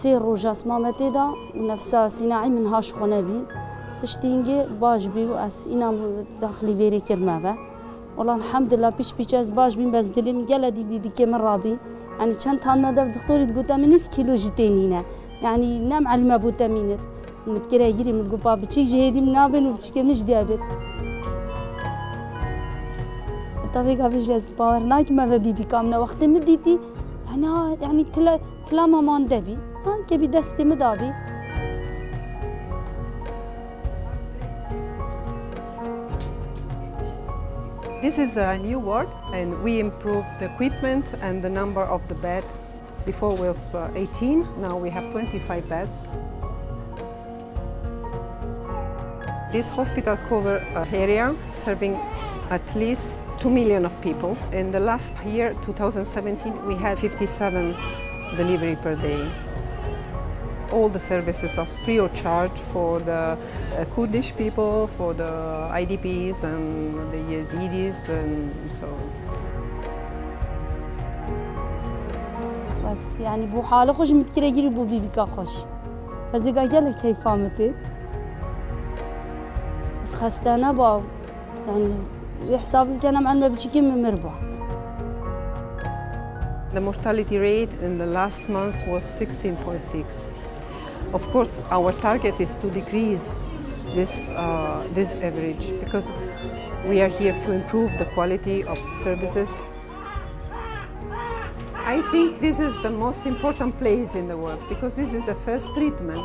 سير روجا سمامة تيدا ونفسها صناعي من هاش خنابي تشتينجي باش بيو أس إنا داخلي فيري كرمافة والله الحمد لله بيش بيش أز باش بين بس دليم جلا دي بي بي من رابي. يعني كان تان ما مادة دكتوري تقول تامين في كيلو جتينينا يعني نام على ما بو مينت متكرا يجري من قبا بتشي جهدي نابن وبتشكي مش دابت طبيعة بيش أز باور ناك ما بي كامنا وقت مديتي. أنا يعني تلا تلا ما ماندبي han kebî destê min dabî This is a new ward and we improved the equipment and the number of the bed. Before was uh, 18, now we have 25 beds. This hospital cover an area serving at least 2 million of people. In the last year, 2017, we had 57 delivery per day All the services are free of charge for the uh, Kurdish people, for the IDPs and the Yazidis and so بس يعني بو حاله خوش متكره گیری بو بیبیکا خوش هزیگا گله کیفامتی خستانه با يعني حساب كان معلمه بشكل من مربع The mortality rate in the last month was 16.6. Of course, our target is to decrease this, uh, this average because we are here to improve the quality of services. I think this is the most important place in the world because this is the first treatment